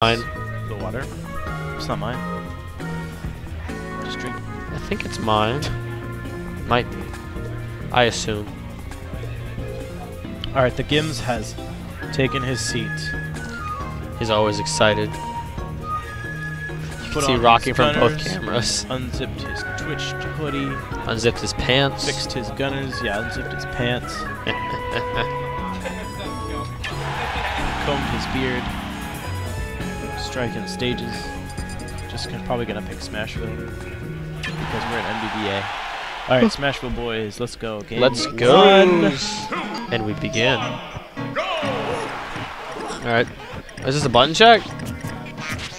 Mine. The water. It's not mine. Just drink. I think it's mine. Might be. I assume. All right, the Gims has taken his seat. He's always excited. Put See rocking from both cameras. Unzipped his Twitch hoodie. Unzipped his pants. Fixed his gunners. Yeah, unzipped his pants. Combed his beard. Striking stages. Just probably gonna pick Smashville because we're an MBBA. All right, Smashville boys, let's go. Game Let's go. And we begin. Alright. Is this a button check?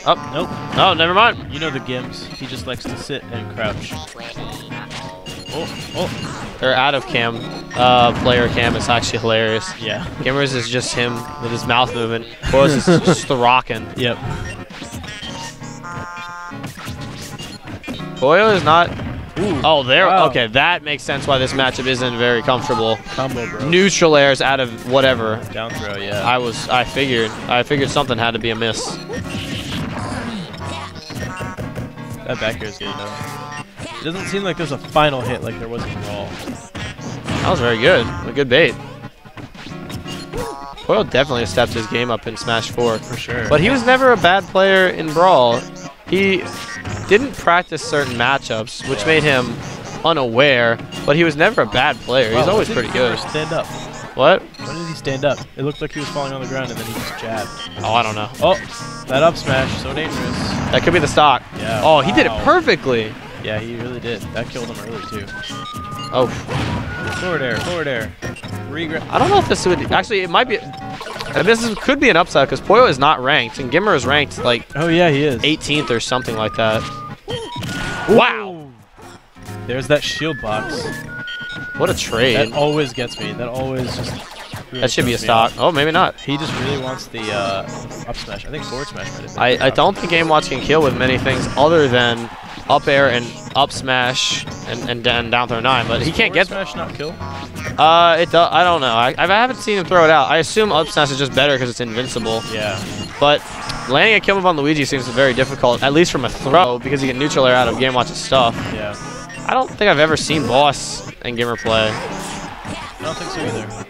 Up. Nope. Oh, never mind. You know the Gims. He just likes to sit and crouch. Oh, oh, They're out of cam. Uh, player cam. It's actually hilarious. yeah. Gimmers is just him with his mouth movement. Boys is just the rocking. Yep. Poyo is not. Ooh, Oh, there. Wow. Okay, that makes sense why this matchup isn't very comfortable. combo, bro. Neutral airs out of whatever. Down throw, yeah. I was. I figured. I figured something had to be amiss. that back air is good, though. It doesn't seem like there's a final hit like there was in Brawl. That was very good. A good bait. Poyo definitely stepped his game up in Smash 4. For sure. But he was never a bad player in Brawl. He didn't practice certain matchups, which made him unaware, but he was never a bad player. He's Wow, always pretty good. Stand up. What? When did he stand up? It looked like he was falling on the ground and then he just jabbed. Oh, I don't know. Oh, that up smash, so dangerous. That could be the stock. Yeah. Oh, he did it perfectly. Yeah, he really did. That killed him early too. Oh, Forward air, forward air. Regret. I don't know if this would actually. It might be. uh, This is, could be an upside because Poyo is not ranked and Gimmer is ranked like Oh yeah, he is. 18th or something like that. Wow, There's that shield box. what a trade. That always gets me. That always just. really That should be a stock. off. Oh, maybe not. He just really wants the uh, up smash. I think forward smash might have been. I, I don't think Game Watch can kill with many things other than up air and up smash and, and, and down throw nine, but he can't get smash not kill. Uh, it do, I don't know. I, I haven't seen him throw it out. I assume up smash is just better because it's invincible. Yeah. But landing a kill move on Luigi seems very difficult, at least from a throw, because he can neutral air out of Game Watch's stuff. Yeah. I don't think I've ever seen Boss and Gimmer play. I don't think so either.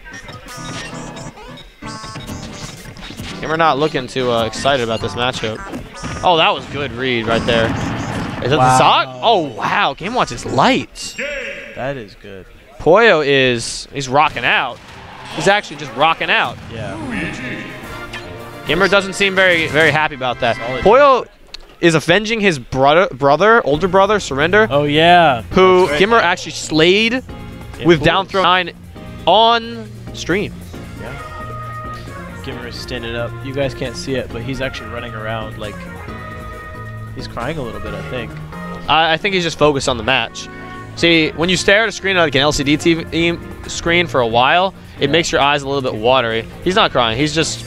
Gimmer not looking too uh, excited about this matchup. Oh, that was good read right there. Is that the sock? Oh, wow. Game Watch is light. That is good. Poyo is, he's rocking out. He's actually just rocking out. Yeah. Gimmer doesn't seem very very happy about that. Solid. Poyo is avenging his brother, brother, older brother, Surrender, Oh yeah. who That's right. Gimmer actually slayed Yeah, with cool. down throw nine on stream. Yeah. Gimmer is standing up. You guys can't see it, but he's actually running around like he's crying a little bit. I think. I, I think he's just focused on the match. See, when you stare at a screen like an LCD TV screen for a while, it Yeah. makes your eyes a little bit watery. He's not crying. He's just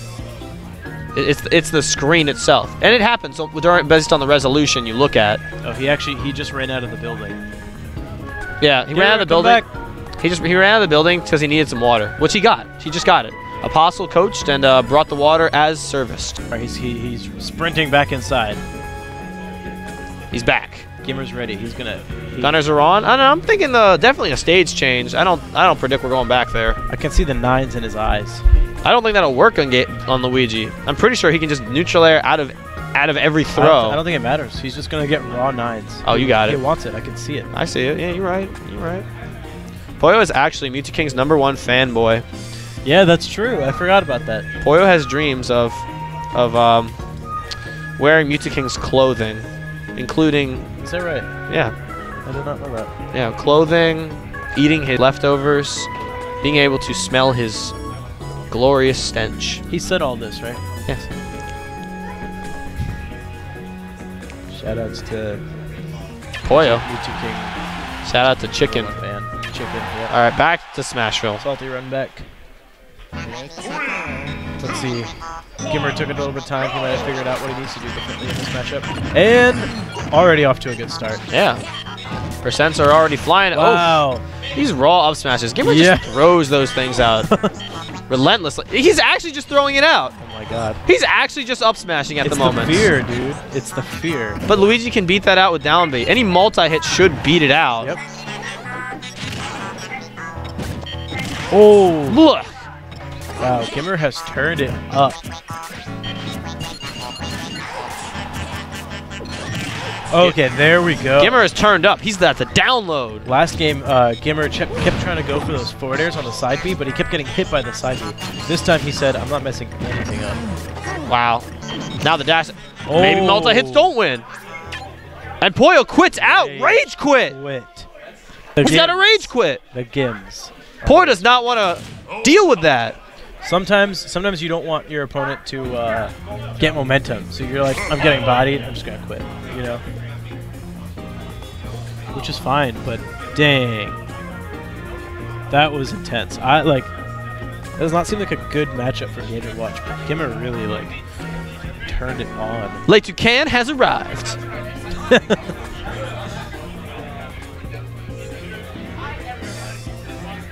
it's it's the screen itself, and it happens during based on the resolution you look at. Oh, he actually he just ran out of the building. Yeah, he ran out of the building. back. He just he ran out of the building because he needed some water, which he got. He just got it. Aposl coached and uh, brought the water as serviced. Right, he's he, he's sprinting back inside. He's back. Gimmer's ready. He's gonna. He, Gunners are on. I don't know, I'm thinking uh, definitely a stage change. I don't I don't predict we're going back there. I can see the nines in his eyes. I don't think that'll work on Ga- on Luigi. I'm pretty sure he can just neutral air out of out of every I throw. don't, I don't think it matters. He's just gonna get raw nines. Oh, you got he it. He wants it. I can see it. I see it. Yeah, you're right. You're right. Poyo is actually Mewtwo King's number one fanboy. Yeah, that's true. I forgot about that. Poyo has dreams of of um, wearing Mewtwo King's clothing, including Is that right? yeah, I did not know that. yeah, clothing, eating his leftovers, being able to smell his glorious stench. He said all this, right? Yes. Shoutouts to Poyo. Mewtwo King Shout out to Chicken. fan. Chicken. Yeah. All right, back to Smashville. Salty run back. Let's see. Gimmer took a little bit of time. He might have figured out what he needs to do differently in this matchup. And already off to a good start. Yeah. Percents are already flying. Oh, these raw up smashes. Gimmer Yeah. just throws those things out. relentlessly. He's actually just throwing it out. Oh my god. He's actually just up smashing at it's the moment. It's the fear, dude. It's the fear. But Luigi can beat that out with down B. Any multi-hit should beat it out. Yep. Oh, Look. Wow. Gimmer has turned it up. Okay, there we go. Gimmer has turned up. He's at the download. Last game, uh, Gimmer kept trying to go for those forward airs on the side B, but he kept getting hit by the side B. This time he said, I'm not messing anything up. Wow. Now the dash. Maybe Oh. multi-hits don't win. And Poyo quits out. Rage. Rage quit. Quit. The He's got a rage quit. The Gims. Poyo does not want to deal with that. Sometimes, sometimes you don't want your opponent to uh, get momentum. So you're like, I'm getting bodied. I'm just gonna quit. You know, which is fine. But dang, that was intense. I like. that does not seem like a good matchup for game to watch. But Gimmer really like turned it on. Le Toucan has arrived.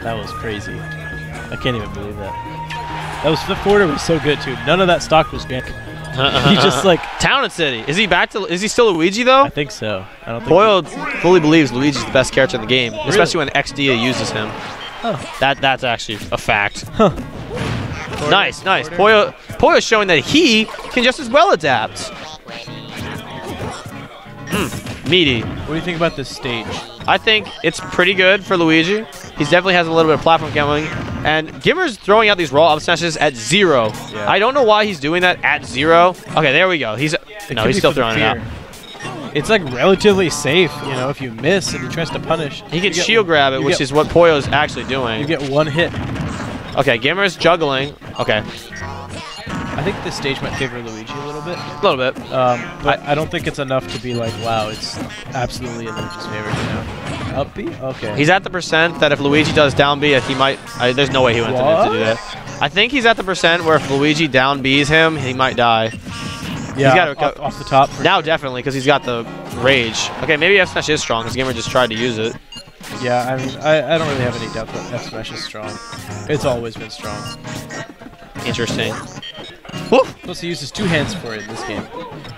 That was crazy. I can't even believe that. That was the forward was so good too. None of that stock was jank. He just like Town and City. Is he back to? Is he still Luigi though? I think so. I don't think Poyo fully believes Luigi's the best character in the game, especially when XD uses him. Oh. That that's actually a fact. Huh. Nice, nice. Poyo Poyo's showing that he can just as well adapt. Mm, meaty. What do you think about this stage? I think it's pretty good for Luigi. He definitely has a little bit of platform going. And Gimmer's throwing out these raw up smashes at zero. Yeah. I don't know why he's doing that at zero. Okay, there we go. He's It no, he's still throwing it out. It's like relatively safe, you know, if you miss and he tries to punish. He can shield grab it, which is what Poyo's actually doing. You get one hit. Okay, Gimmer's juggling. Okay, I think this stage might favor a little bit, a little bit. um, but I, don't think it's enough to be like, wow, it's absolutely in Luigi's favor, you know. Up B? Okay. He's at the percent that if Luigi does down B, he might. I, there's no way he went to, to do that. I think he's at the percent where if Luigi down B's him, he might die. yeah, he's gotta off, off the top. Now definitely because he's got the rage. Okay, maybe F smash is strong because Gamer just tried to use it. Yeah, I mean, I, I don't really have any doubt that F Smash is strong. It's always been strong. Interesting. Woo! Plus, he uses two hands for it in this game.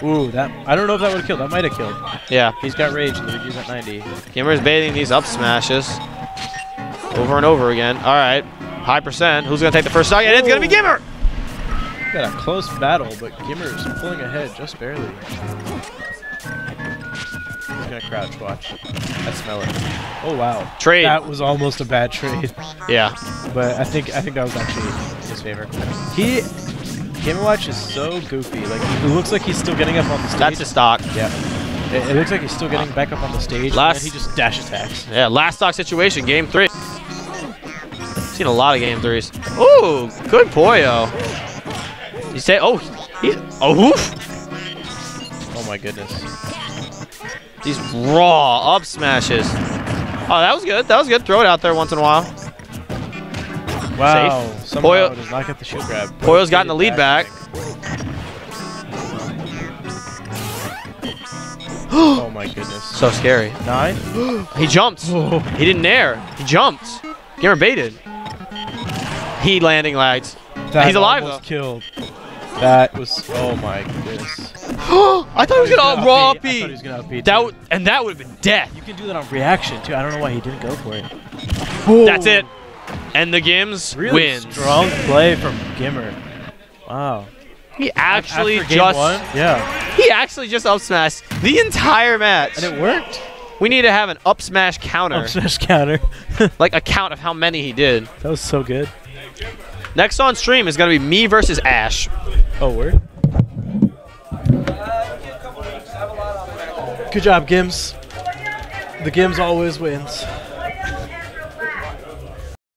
Ooh, that I don't know if that would have killed. That might have killed. Yeah, He's got rage. and Luigi's at 90. Gamer's baiting these up smashes over and over again. All right, high percent. Who's gonna take the first shot? And it's gonna be Gimmer! Got a close battle, but Gimmer's pulling ahead just barely. He's gonna crouch. Watch. I smell it. Oh wow. Trade. That was almost a bad trade, Yeah. but I think I think that was actually in his favor. He Game Watch is so goofy. Like he looks like he's still getting up on the stage. That's a stock. yeah. It, it looks like he's still getting back up on the stage. Last- he just dash attacks. Yeah, last stock situation, game three. Seen a lot of game threes. Ooh, good Poyo. You say, oh, he, oh, oof. Oh my goodness. These raw up smashes. Oh, that was good. That was good. Throw it out there once in a while. Wow. Safe. Somehow Poyo- does not get the shield grab. Poyo's gotten the lead back. oh my goodness. So scary. Nine? He jumped. He didn't air. He jumped. Gamer baited. He landing lagged. That He's alive, almost though. killed. That was oh my goodness. I thought he was gonna raw up up B. I thought he was gonna up B. That and that would have been death. you can do that on reaction too. I don't know why he didn't go for it. That's it. And the Gims Really wins. strong play from Gimmer. Wow. He actually just one, yeah, he actually just up smashed the entire match. and it worked. we need to have an up smash counter, Up smash counter. like a count of how many he did. that was so good. Next on stream is gonna be me versus Ash. Oh, word. Good job, Gims. The Gims always wins.